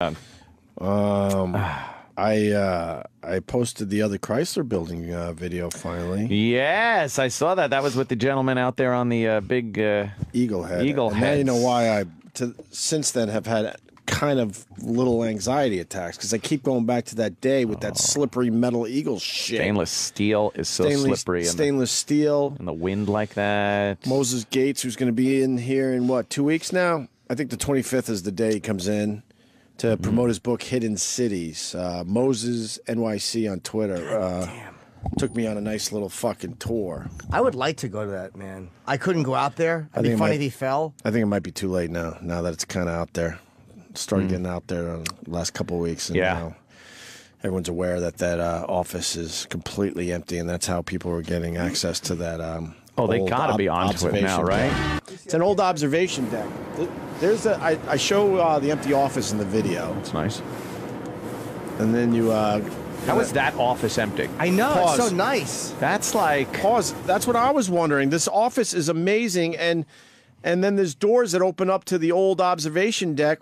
Um, I uh, I posted the other Chrysler building uh, video finally. Yes, I saw that. That was with the gentleman out there on the uh, big uh, Eagle head. Eagle and now you know why I to, since then have had kind of little anxiety attacks because I keep going back to that day with that slippery metal eagle shit. Oh. stainless steel is so Stainless- slippery and the, stainless steel. and the wind like that. Moses Gates, who's going to be in here in what two weeks now? I think the 25th is the day he comes in to Mm-hmm. promote his book Hidden Cities. Uh, Moses NYC on Twitter uh, took me on a nice little fucking tour. I would like to go to that, man. I couldn't go out there. I It'd be think it funny might- if he fell. I think it might be too late now. Now that it's kind of out there, started Mm. getting out there on the last couple of weeks, and Yeah. now everyone's aware that that uh, office is completely empty, and that's how people are getting access to that. Um, Oh, they old gotta be onto it now, right? deck. It's an old observation deck. There's a. I, I show uh, the empty office in the video, It's nice. and then you. Uh, How is that office empty? I know. Pause. It's so nice. That's like pause. That's what I was wondering. This office is amazing, and and then there's doors that open up to the old observation deck,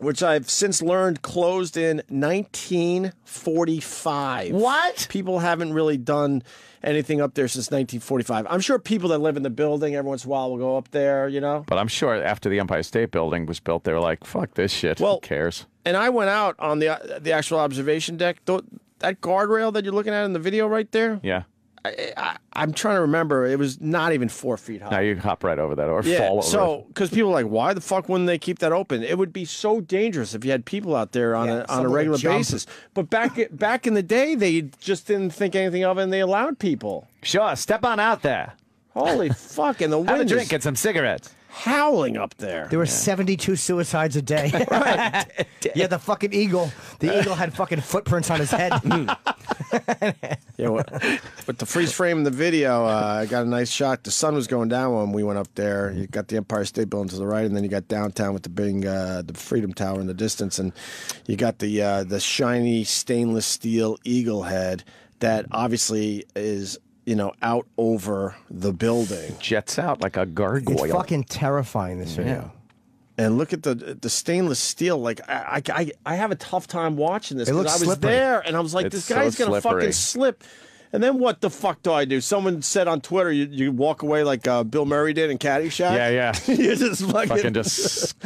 which I've since learned closed in 1945. What? People haven't really done anything up there since 1945. I'm sure people that live in the building every once in a while will go up there. You know. But I'm sure after the Empire State Building was built, they were like, "Fuck this shit. Well- Who cares?" And I went out on the uh, the actual observation deck. Th- that guardrail that you're looking at in the video right there. Yeah. I, I, I'm trying to remember. It was not even four feet high. Now you hop right over that or fall over. So, because people are like, why the fuck wouldn't they keep that open? It would be so dangerous if you had people out there on Yeah, a on a someone would regular jump. basis. But back back in the day, they just didn't think anything of it, and they allowed people. sure, step on out there. Holy fuck! And the wind. Have a wind drink is and some cigarettes. Howling up there. There were 72 suicides a day. right. yeah, the fucking eagle. The eagle had fucking footprints on his head. Yeah, well, with the freeze frame in the video, uh, I got a nice shot. The sun was going down when we went up there. You got the Empire State Building to the right, and then you got downtown with the big, uh, the Freedom Tower in the distance, and you got the uh, the shiny stainless steel eagle head that obviously is you know out over the building. Jets out like a gargoyle. it's fucking terrifying, this video. And look at the the stainless steel. Like I, I, I- I have a tough time watching this It because looks I was slippery. there and I was like, It's this guy's so gonna slippery. fucking slip. And then what the fuck do I do? Someone said on Twitter, you, you walk away like uh, Bill Murray did in Caddyshack. Yeah, yeah. you just fucking, fucking just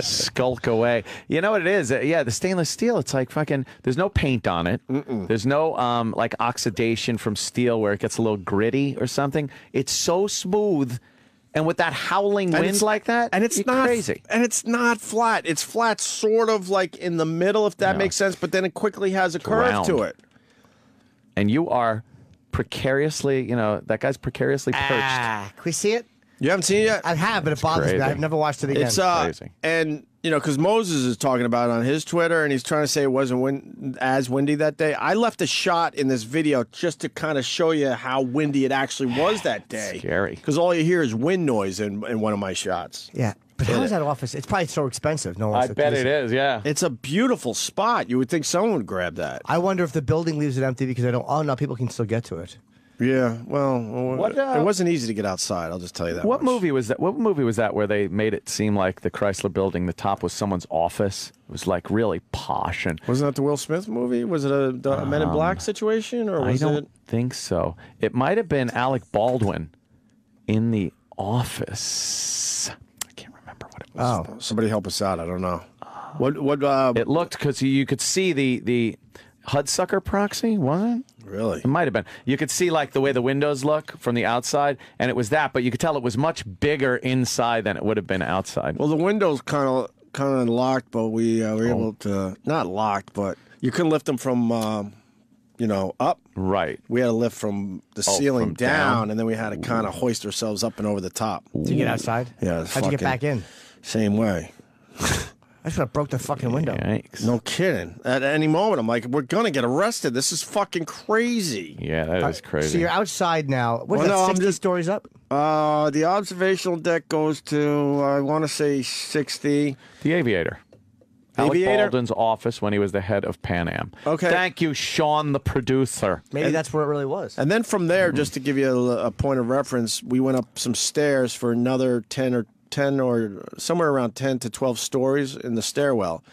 skulk away. You know what it is? Uh, Yeah, the stainless steel. It's like fucking. There's no paint on it. There's no um like oxidation from steel where it gets a little gritty or something. It's so smooth, and with that howling And wind like that, and it's not crazy. and it's not flat. It's flat, sort of like in the middle, if that No. makes sense. But then it quickly has a curve round. to it. And you are precariously, you know, that guy's precariously perched. Ah, can we see it? You haven't seen it yet? I have, but it bothers crazy. me. I've never watched it again. It's uh, Crazy. and you know, because Moses is talking about it on his Twitter, and he's trying to say it wasn't win- as windy that day. I left a shot in this video just to kind of show you how windy it actually was that day. Scary. because all you hear is wind noise in, in one of my shots. yeah. But how is that office? It's probably so expensive. No one I bet it is. Yeah. It's a beautiful spot. You would think someone would grab that. I wonder if the building leaves it empty because I don't. Oh no, people can still get to it. Yeah, well, What, uh, it wasn't easy to get outside. I'll just tell you that. What much. movie was that? What movie was that where they made it seem like the Chrysler Building, the top was someone's office? It was like really posh and. Wasn't that the Will Smith movie? Was it a, the Men in Black situation, or Um, I was don't it? think so. It might have been Alec Baldwin in the office. I can't remember what it was. Oh, Somebody help us out. I don't know. What? What? Uh, It looked because you could see the the Hudsucker proxy, wasn't it? really? It might have been. You could see like the way the windows look from the outside, and it was that, but you could tell it was much bigger inside than it would have been outside. Well, the windows kind of kind of locked, but we uh, were Oh. able to not locked, but you couldn't lift them from um, you know up. right. We had to lift from the Oh, ceiling from down, down? and then we had to kind of hoist ourselves up and over the top. to get outside. Yeah, How'd you get back in? Same way. I should have broke the fucking window. Yikes. No kidding. At any moment, I'm like, we're gonna get arrested. This is fucking crazy. Yeah, that is crazy. So you're outside now. What's Well, that? no, I'm 60 just- stories up. Uh, the observational deck goes to I want to say sixty. The Aviator. Alec Aviator? Baldwin's office when he was the head of Pan Am. Okay. Thank you, Sean, the producer. Maybe that's where it really was. And then from there, Mm-hmm. just to give you a, a point of reference, we went up some stairs for another 10 or 10 or somewhere around 10 to 12 stories in the stairwell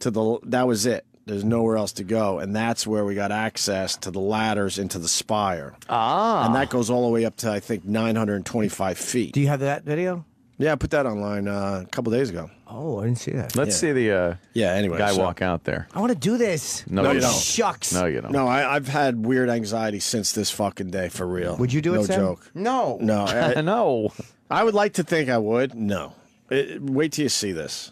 to the. That was it. There's nowhere else to go, and that's where we got access to the ladders into the spire. Ah. And that goes all the way up to I think 925 feet. Do you have that video? Yeah, I put that online uh, a couple days ago. Oh, I didn't see that. Let's Yeah. see the uh, Yeah. Anyway, guy so- walk out there. I want to do this. No, No, you you don't. don't. Shucks. No, you don't. No, I, I've had weird anxiety since this fucking day, for real. Would you do it, No Sam? joke. No. No, I, no. I would like to think I would. No. It- wait till you see this.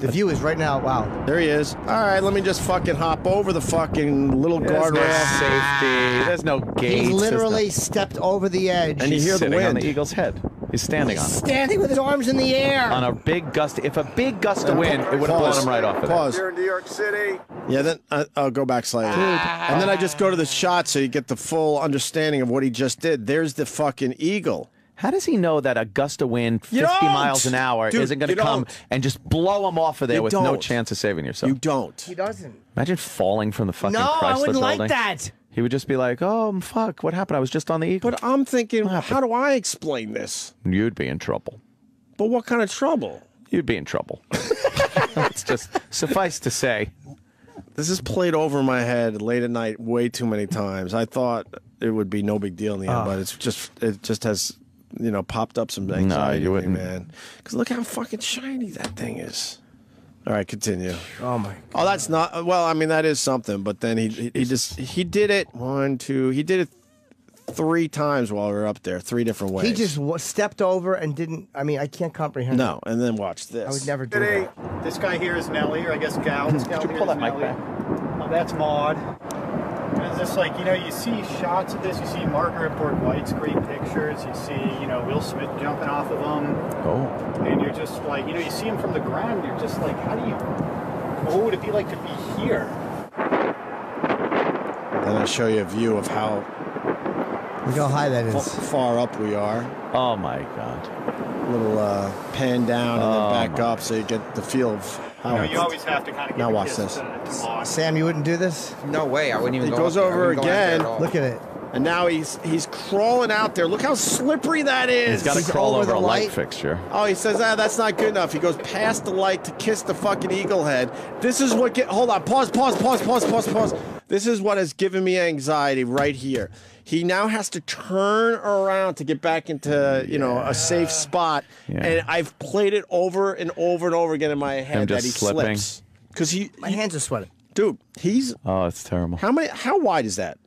The view is right now. Wow. There he is. All right, let me just fucking hop over the fucking little There's no guardrail. safety. There's no gates. He literally no- stepped over the edge. And you hear the sitting on wind. the eagle's head. He's standing on it. standing with his arms in the air. On a big gust. If a big gust of wind, it would have blown Pause. him right off of there. Pause. Here in New York City. Yeah, then uh, I'll go back slightly. And then I just go to the shot so you get the full understanding of what he just did. There's the fucking eagle. How does he know that a gust of wind, 50 don't! miles an hour, Dude, isn't going to come don't. and just blow him off of there You with no don't. chance of saving yourself? You don't. he doesn't. Imagine falling from the fucking No, Chrysler I wouldn't building. like that. He would just be like, "Oh fuck, what happened? I was just on the eagle." But I'm thinking, how do I explain this? You'd be in trouble. But what kind of trouble? You'd be in trouble. it's just suffice to say. This is played over my head late at night way too many times. I thought it would be no big deal in the end, ah. but it's just it just has you know popped up some anxiety, you in me, wouldn't. man. Because look how fucking shiny that thing is. All right, continue. Oh my. Oh, that's not well. I mean, that is something. But then he he, he just he did it one, two. He did it three times while we were up there, three different ways. He just w- stepped over and didn't. I mean, I can't comprehend. no, and then watch this. I would never do City. that. This guy here is Nelly, or I guess Gal. This gal you pull is that mic Nelly. Oh, that's Maud. And It's just like, you know, you see shots of this, you see Margaret Bourke White's great pictures, you see, you know, Will Smith jumping off of them, Oh, and you're just like, you know, you see him from the ground, you're just like, how do you, what would it be like to be here? Then I'll show you a view of how Look how high that is. fa- far up we are. oh my God! A little uh, pan down and Oh, then back my. up, so you get the feel of how. You know, you always have to kind of Now watch this. to, to Sam, you wouldn't do this. No way. I wouldn't even He go goes up over wouldn't go there again. at. Look at it. and now he's he's crawling out there. Look how slippery that is. He's got to crawl over over the a light light. fixture. Oh, he says, ah, that's not good enough. He goes past the light to kiss the fucking eagle head. This is what get. Hold on. Pause. Pause. Pause. Pause. Pause. Pause. This is what has given me anxiety right here. He now has to turn around to get back into you know a safe spot, Yeah. and I've played it over and over and over again in my head that just he slipping. slips because he, My hands are sweating. dude, he's Oh, it's terrible. how many? How wide is that?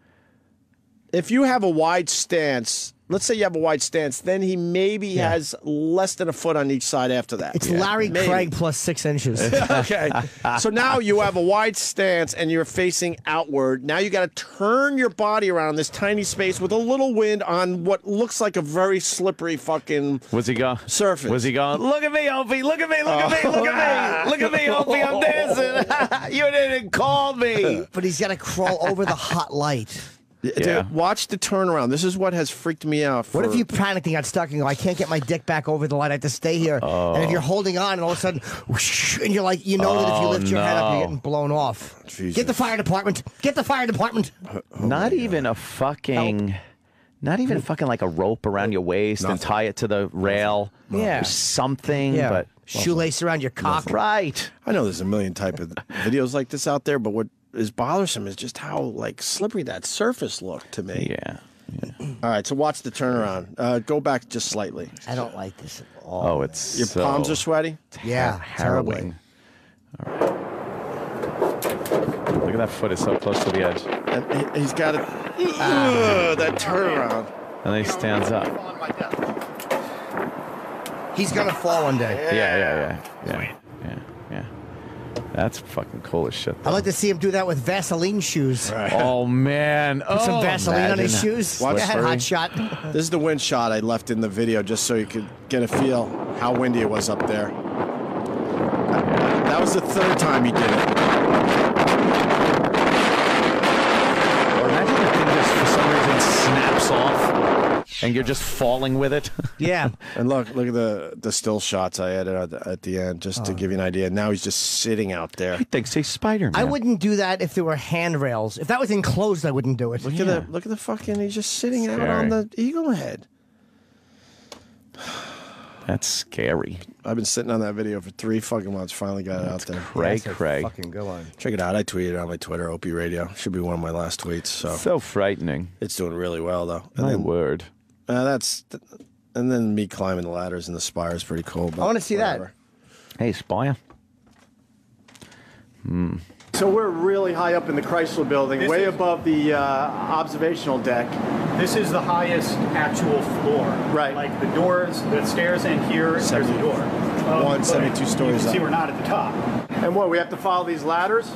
If you have a wide stance, let's say you have a wide stance, then he maybe has less than a foot on each side after that. It's Larry Maybe. Craig plus six inches. okay. so now you have a wide stance and you're facing outward. Now you got to turn your body around in this tiny space with a little wind on what looks like a very slippery fucking. Was he going? Surface. Was he going? Look at me, Opie. Look at me. Look at me. Oh. Look at me. Look at me, Opie. I'm dancing. you didn't call me. but he's got to crawl over the hot light. Dude, Yeah. watch the turnaround. This is what has freaked me out. For, What if you panicked and got stuck and go, I can't get my dick back over the light. I have to stay here. And if oh. you're holding on and all of a sudden, whoosh, and you're like, you know that if you Oh, lift your head up, you're getting blown off. Jesus. Get the fire department. Get the fire department. Oh, not even a fucking. Not even fucking like a rope around your waist and tie it to the rail. Yeah. Something. Yeah. But Shoelace around your cock. right. I know there's a million type of videos like this out there, but what is bothersome is just how like slippery that surface looked to me. Yeah. All right, so watch the turnaround. Uh, go back just slightly. I don't like this at all. Oh, it's Your so palms are sweaty. yeah, harrowing. All right. Look at that foot; it's so close to the edge, And he- he's got it. Ugh, that turnaround. and then he stands up. On my desk. He's going to fall one day. Yeah, yeah, yeah, yeah, yeah, yeah. That's fucking cool as shit. I'd like to see him do that with Vaseline shoes. Oh man! Put some oh, Vaseline on his shoes. Watch Go ahead, Furry. hot shot. This is the wind shot I left in the video just so you could get a feel how windy it was up there. That was the third time he did it. Or imagine the thing just for some reason snaps off, and you're just falling with it. Yeah. And look, look at the the still shots I added at the, at the end just to oh. give you an idea. Now he's just sitting out there. He thinks he's Spider Man. I wouldn't do that if there were handrails. If that was enclosed, I wouldn't do it. Look at the look at the fucking. He's just sitting out on the eagle head. That's scary. I've been sitting on that video for three fucking months. Finally got it out there. Cray That's a cray. Fucking good one. Check it out. I tweeted on my Twitter, Opie Radio. Should be one of my last tweets. So So frightening. it's doing really well though. And My then, word. Uh, that's and then me climbing the ladders in the spire is pretty cool. but I wanna see that. Hey, Spire. So we're really high up in the Chrysler building, This way is- above the uh, observational deck. This is the highest actual floor. Right. Like the doors, the stairs, and here there's a door. one, but 72 stories You can see up. we're not at the top. And what? We have to follow these ladders.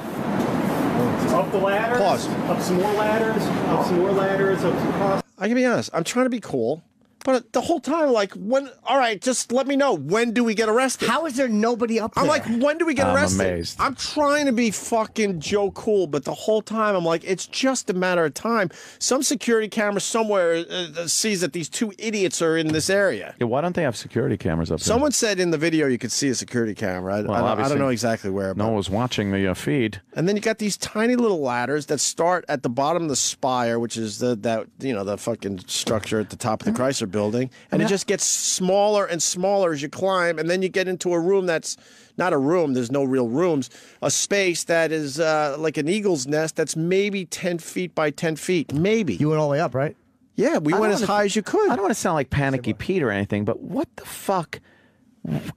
Up the ladders. Pause. Up some more ladders. Up some more ladders. Up some cross. I can be honest. I'm trying to be cool, but the whole time, like, when? All right, just let me know. When do we get arrested? How is there nobody up there? I'm like, when do we get I'm arrested? amazed. I'm trying to be fucking Joe Cool, but the whole time I'm like, it's just a matter of time. Some security camera somewhere uh, sees that these two idiots are in this area. Yeah, why don't they have security cameras up there? Someone said in the video you could see a security camera. I, I, don't, I don't know exactly where. No but- one was watching the uh, feed. And then you got these tiny little ladders that start at the bottom of the spire, which is the that you know the fucking structure at the top of the Chrysler building, and it just gets smaller and smaller as you climb, and then you get into a room that's not a room. There's no real rooms. A space that is uh, like an eagle's nest that's maybe ten feet by ten feet, maybe. you went all the way up, right? yeah, we I went as high as you could. I don't want to sound like Panicky Pete or anything, but what the fuck?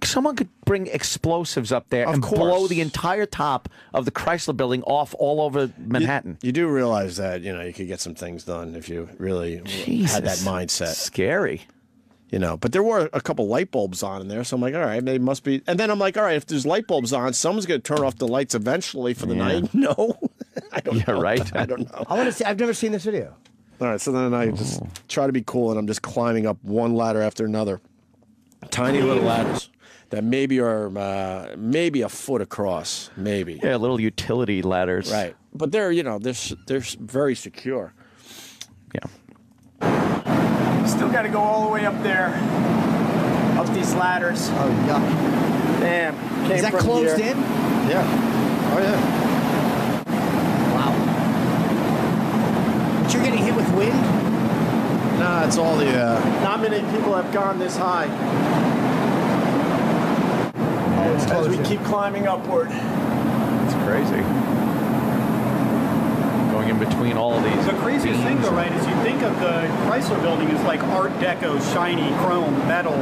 Someone could bring explosives up there Of and course. blow the entire top of the Chrysler building off all over Manhattan. You do realize that you know you could get some things done if you really had that mindset. Scary. you know. But there were a couple light bulbs on in there, so I'm like, all right, they must be. And then I'm like, all right, if there's light bulbs on, someone's going to turn off the lights eventually for the Yeah. night. No, I don't Yeah, know. right. I don't know. I want to see. I've never seen this video. All right, so then I just oh. try to be cool, and I'm just climbing up one ladder after another, tiny little ladders that maybe are uh, maybe a foot across, maybe. Yeah, little utility ladders. Right, but they're you know they're they're very secure. Yeah. Still got to go all the way up there, up these ladders. Oh yuck! Damn, came Is that from closed here. in? Yeah. Oh yeah. Wow. But you're getting hit with wind. Nah, it's all the. Uh, not many people have gone this high. As we in. keep climbing upward. It's crazy. Going in between all of these. The craziest thing, though, right, is you think of the Chrysler building as like Art Deco, shiny chrome, metal,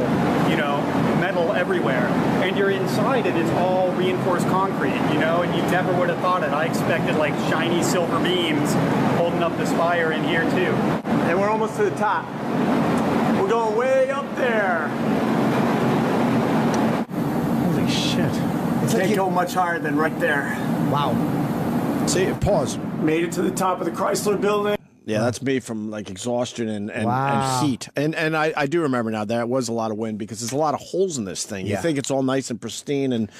you know, metal everywhere. And you're inside and it's all reinforced concrete, you know, and you never would have thought it. I expected like shiny silver beams holding up the spire in here, too. And we're almost to the top. We're going way up there. Holy shit. It's like Can't you- go much higher than right there. wow. See, pause. Made it to the top of the Chrysler building. Yeah, that's me from like exhaustion and, and, Wow. and heat. And and I, I do remember now there was a lot of wind because there's a lot of holes in this thing. You think it's all nice and pristine and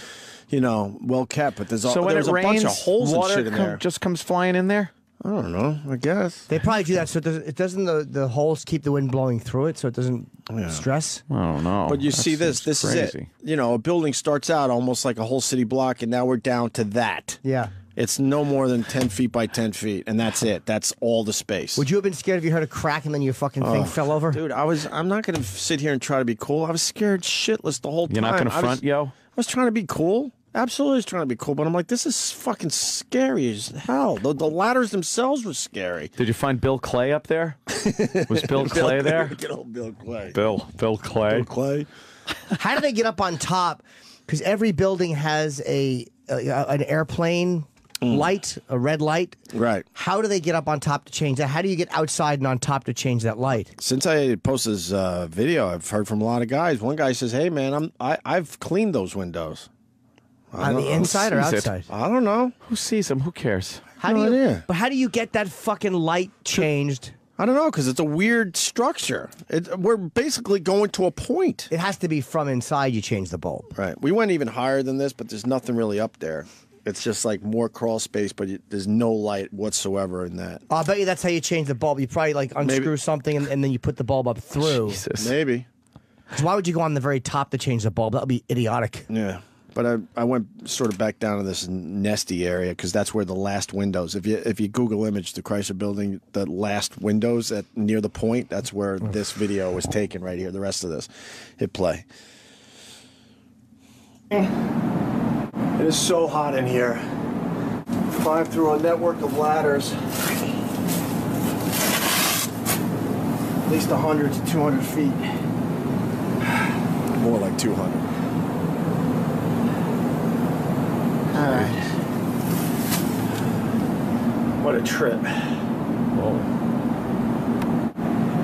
you know well kept, but there's a, So when there's it a rains, bunch of holes and water shit in come- there. just comes flying in there. I don't know. I guess. They probably do that so it doesn't, it doesn't the, the holes keep the wind blowing through it so it doesn't stress. I don't know. But you That see this, seems this is it. crazy. You know, a building starts out almost like a whole city block, and now we're down to that. Yeah. It's no more than 10 feet by 10 feet, and that's it. That's all the space. Would you have been scared if you heard a crack and then your fucking thing fell over? Dude, I was, I'm not going to sit here and try to be cool. I was scared shitless the whole You're time. not going to I was- front, yo? I was trying to be cool. Absolutely was trying to be cool, but I'm like, this is fucking scary as hell. The, the ladders themselves were scary. Did you find Bill Clay up there? Was Bill Clay there? Get old Bill Clay. Bill, Bill Clay. Bill Clay. How do they get up on top? Because every building has a, a an airplane light, a red light. Right. How do they get up on top to change that? How do you get outside and on top to change that light? Since I posted this uh, video, I've heard from a lot of guys. One guy says, "Hey, man, I'm I, I've cleaned those windows. On the inside or sees it. outside? I don't know. Who sees him? Who cares? How No do you? idea. But how do you get that fucking light changed? I don't know because it's a weird structure. It, we're basically going to a point. It has to be from inside. You change the bulb. Right. We went even higher than this, but there's nothing really up there. It's just like more crawl space, but you, there's no light whatsoever in that. Oh, I'll bet you that's how you change the bulb. You probably like unscrew something and, and then you put the bulb up through. Jesus. Maybe. 'Cause why would you go on the very top to change the bulb? That would be idiotic. Yeah. But I, I went sort of back down to this nesty area because that's where the last windows. If you if you Google image the Chrysler Building, the last windows at near the point, that's where this video was taken right here. The rest of this, hit play. It is so hot in here. Climb through a network of ladders. At least 100 to 200 feet. More like 200. All right. What a trip.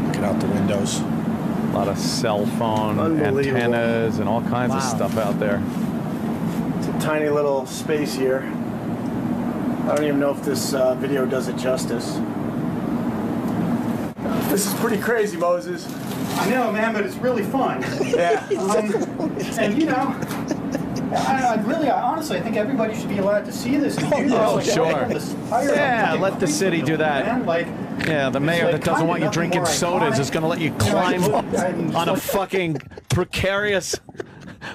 Look out the windows. A lot of cell phone antennas and all kinds of stuff out there. It's a tiny little space here. I don't even know if this uh, video does it justice. This is pretty crazy, Moses. I know, man, but it's really fun. Yeah. Um, and you know, I, I really, I honestly, I think everybody should be allowed to see this and do this. Oh, like, sure. on Yeah, let the city do that. Man. Like, Yeah, the mayor like that doesn't want you drinking sodas is going to let you You know, climb on a fucking precarious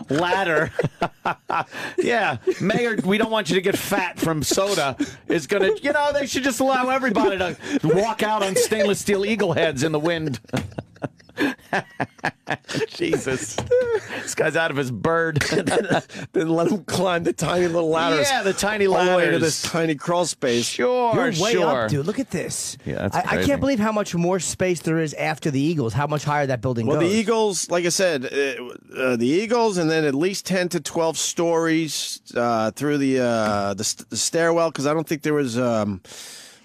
ladder. yeah, mayor, we don't want you to get fat from soda. Is going to, you know, they should just allow everybody to walk out on stainless steel eagle heads in the wind. Jesus. This guy's out of his bird. then let him climb the tiny little ladders. Yeah, the tiny all the way to this tiny crawl space. Sure, You're way sure. up, dude. Look at this. Yeah, that's I, I can't believe how much more space there is after the Eagles. How much higher that building Well, goes. the Eagles, like I said, uh, uh, the Eagles, and then at least ten to twelve stories uh, through the uh, the, st- the stairwell. Because I don't think there was, um,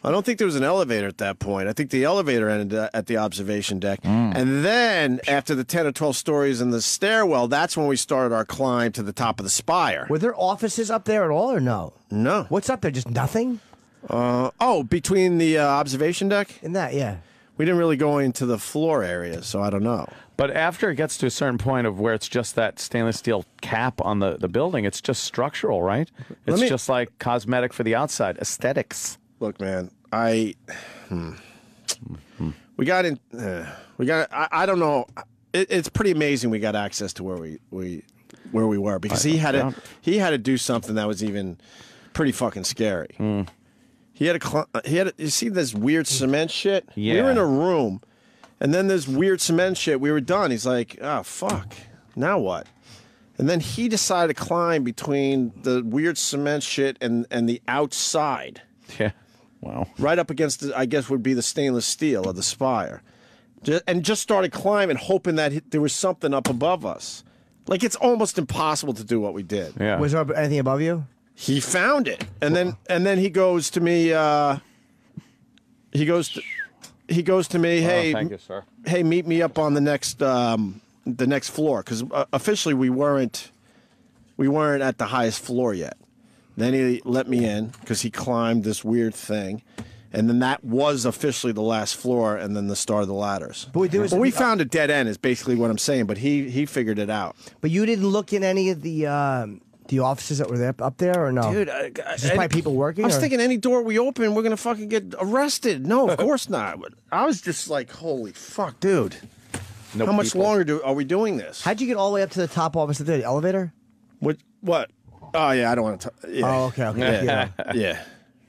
I don't think there was an elevator at that point. I think the elevator ended uh, at the observation deck, and then after the ten or twelve stories in the stairwell, that's when we started our climb to the top of the spire. Were there offices up there at all, or no? No, What's up there? Just nothing uh, oh, between the uh, observation deck, in that? Yeah. we didn't really go into the floor area, so I don't know. But after it gets to a certain point of where it's just that stainless steel cap on the, the building, it's just structural, right? It's me- just like cosmetic for the outside, aesthetics. Look, man, I hmm. we got in. Uh, we got. I, I don't know. It, it's pretty amazing we got access to where we we where we were because he had to he had to do something that was even pretty fucking scary. Hmm. He had to. Cl- he had. To, you see this weird cement shit? Yeah. We were in a room, and then this weird cement shit. We were done. He's like, oh fuck, now what? And then he decided to climb between the weird cement shit and and the outside Yeah. Wow. right up against the, I guess would be the stainless steel of the spire, Ju- and just started climbing, hoping that there was something up above us. Like it's almost impossible to do what we did. Yeah. Was there anything above you? He found it, and then and then he goes to me. Uh, he goes to, he goes to me. Hey, Oh, thank you, sir. hey, meet me up on the next um, the next floor because uh, officially we weren't we weren't at the highest floor yet. Then he let me in because he climbed this weird thing, and then that was officially the last floor, and then the start of the ladders. But we- there was- we found a dead end. Is basically what I'm saying. But he he figured it out. But you didn't look in any of the um, the offices that were there up there, or no? Dude, I, I, Just probably people working, I was or- thinking any door we open, we're gonna fucking get arrested. No, of course not. But I was just like, holy fuck, dude. No How much people. longer do, are we doing this? How'd you get all the way up to the top office of the elevator? What? What? Oh yeah, I don't want to. Yeah. Oh, okay, okay. yeah. yeah.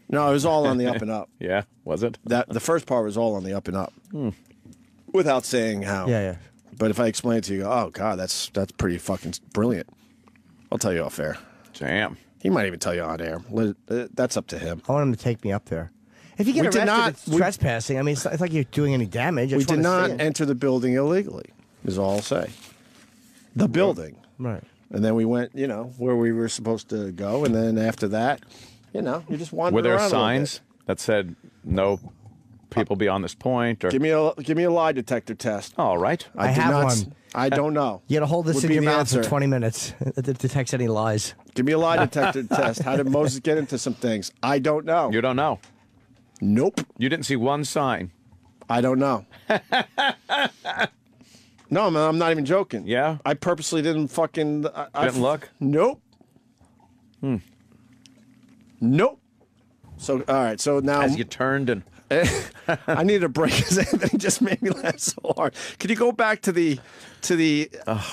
No, it was all on the up and up. Yeah. Was it? That the first part was all on the up and up, without saying how. Yeah, yeah. But if I explain it to you, oh god, that's that's pretty fucking brilliant. I'll tell you off air. Damn. He might even tell you on air. Uh, That's up to him. I want him to take me up there. If you get We did arrested, not- it's we- trespassing. I mean, it's not, it's like you're doing any damage. I We did not enter the building illegally. Is all I'll say. The building. Right. And then we went, you know, where we were supposed to go, and then after that, you know, you just wandered Were there around signs that said no people beyond this point? Or. Give me a give me a lie detector test. all right. I did have not, one. I don't know. You got to hold this Would in your mouth answer. for 20 minutes. It detects any lies. Give me a lie detector test. How did Moses get into some things? I don't know. You don't know. nope. You didn't see one sign. I don't know. no, man, I'm not even joking. Yeah? I purposely didn't fucking. I, I- Didn't look? Nope. Hmm. Nope. So all right. So now As you turned and I needed a break because Anthony just made me laugh so hard. Could you go back to the to the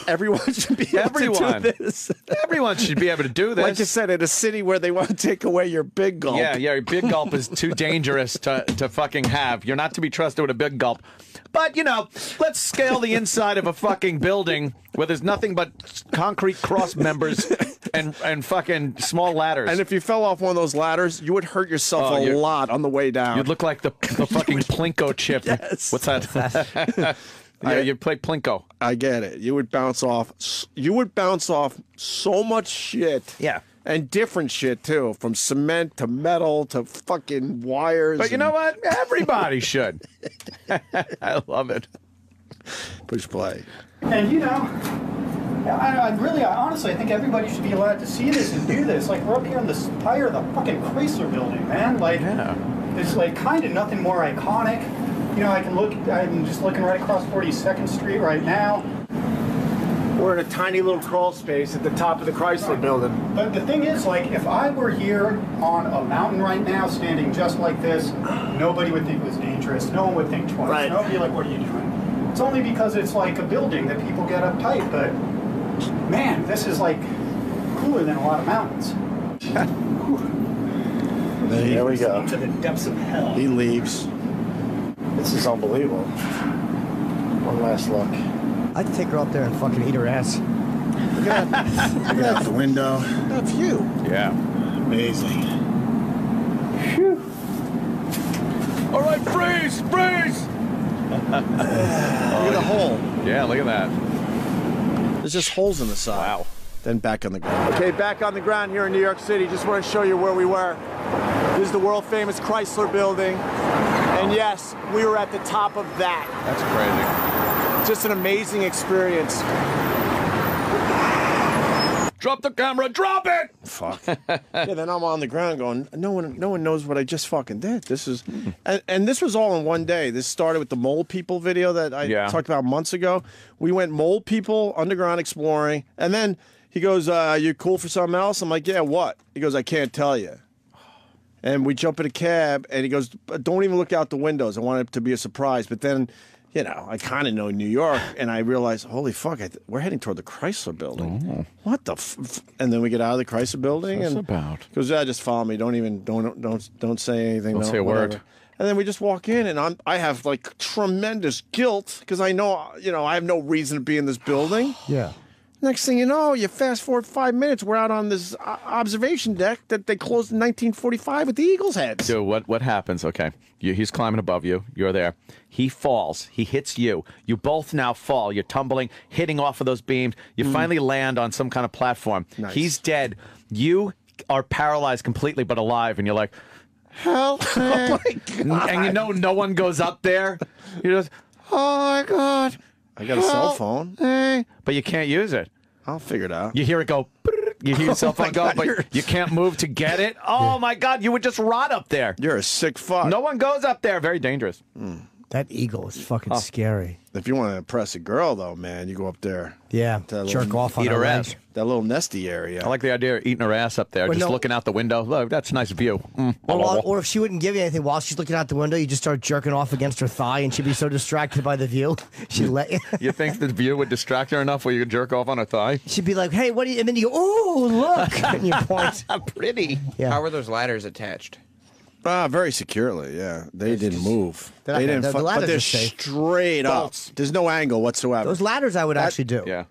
everyone should be able Everyone. to do this? Everyone should be able to do this. Like you said, in a city where they want to take away your big gulp. Yeah, yeah. Big gulp is too dangerous to, to fucking have. You're not to be trusted with a big gulp. But you know, let's scale the inside of a fucking building where there's nothing but concrete cross members and and fucking small ladders. And if you fell off one of those ladders, you would hurt yourself Oh, a lot on the way down. You'd look like the the fucking plinko chip. Yes. What's that? yeah, you play plinko. I get it. You would bounce off. You would bounce off so much shit. Yeah. And different shit too, from cement to metal to fucking wires. But you and know what? Everybody should. I love it. Push play. And you know, I, I really, I honestly, I think everybody should be allowed to see this and do this. Like we're up here in the spire of the fucking Chrysler Building, man. Like, Yeah. there's like kind of nothing more iconic. You know, I can look. I'm just looking right across 42nd Street right now. We're in a tiny little crawl space at the top of the Chrysler building. But the thing is, like, if I were here on a mountain right now, standing just like this, nobody would think it was dangerous. No one would think twice. Right. No one would be like, what are you doing? It's only because it's like a building that people get uptight. But man, this is like cooler than a lot of mountains. There we go. Into the depths of hell. He leaves. This is unbelievable. One last look. I'd take her up there and fucking eat her ass. Look out Look out the window. That view. Yeah. Amazing. Phew. All right, freeze, freeze. Look at the hole. Yeah, look at that. There's just holes in the side. Wow. Then back on the ground. Okay, back on the ground here in New York City. Just want to show you where we were. This is the world famous Chrysler building. And yes, we were at the top of that. That's crazy. Just an amazing experience. Drop the camera. Drop it. Fuck. yeah, then I'm on the ground going, no one no one knows what I just fucking did. This is and, and this was all in one day. This started with the mole people video that I Yeah. talked about months ago. We went mole people underground exploring, and then he goes, uh, you cool for something else? I'm like, yeah, what? He goes, I can't tell you. And we jump in a cab, and he goes, "Don't even look out the windows. I want it to be a surprise." But then, you know, I kind of know New York, and I realize, holy fuck, I th- we're heading toward the Chrysler Building. Oh. What the? F-? f-" And then we get out of the Chrysler Building, What's and about? goes, "Yeah, just follow me. Don't even don't don't don't say anything. Don't say a whatever." word. And then we just walk in, and I'm I have like tremendous guilt because I know you know I have no reason to be in this building. Yeah. Next thing you know, you fast forward five minutes, we're out on this observation deck that they closed in 1945 with the Eagles heads. Dude, what what happens? Okay, you, he's climbing above you. You're there. He falls. He hits you. You both now fall. You're tumbling, hitting off of those beams. You finally land on some kind of platform. Mm. Nice. He's dead. You are paralyzed completely, but alive, and you're like, Help! oh my god! and you know no one goes up there. You're just, oh my god. I got a cell help phone. me." but you can't use it. I'll figure it out. You hear it go. You hear your oh cell phone go, God, but you're- you can't move to get it. Oh my God! You would just rot up there. You're a sick fuck. No one goes up there. Very dangerous. Hmm. That eagle is fucking Oh. scary. If you want to impress a girl, though, man, you go up there. Yeah. That Jerk little- off on eat a her ledge. ass. That little nesty area. I like the idea of eating her ass up there, Well, just no- looking out the window. Look, that's a nice view. Mm. Or, while- or if she wouldn't give you anything while she's looking out the window, you just start jerking off against her thigh, and she'd be so distracted by the view, she'd let you. You think the view would distract her enough where you could jerk off on her thigh? She'd be like, "Hey, what do you?" And then you go, "Oh, look!" and you point. Pretty. Yeah. How were those ladders attached? Ah, very securely. Yeah, they didn't move. They're not they gonna- didn't. the- the fu- ladders but they're are safe. straight Bolts. up. There's no angle whatsoever. Those ladders, I would actually do. Yeah.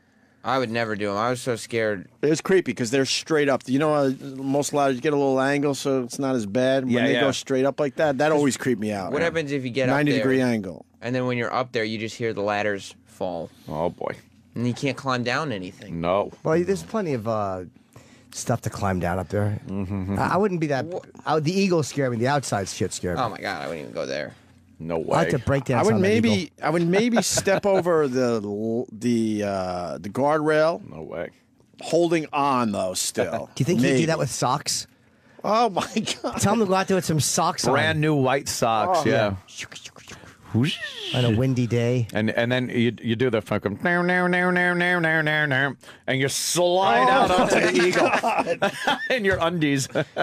I would never do them. I was so scared. It's creepy because they're straight up. You know, uh, most ladders get a little angle, so it's not as bad. When Yeah, they yeah. go straight up like that, that always creeped me out. What happens if you get up ninety there, degree angle? and then when you're up there, you just hear the ladders fall, Oh boy. and you can't climb down anything? No. Well, there's plenty of uh, stuff to climb down up there. Mm-hmm. I, I wouldn't be that. I, would- the eagle scared me. The outside shit scared me. Oh my god, I wouldn't even go there. No way. I like to break down. I would on maybe, eagle. I would maybe step over the the uh, the guardrail, No way. holding on though. Still, Do you think you could do that with socks? Oh my god! Tell him to go out there with some socks Brand on new white socks. Oh, yeah. Whoosh. on a windy day. And and then you you do the fucking now now now now now now now now and you slide Oh out onto the oh, eagle in your undies.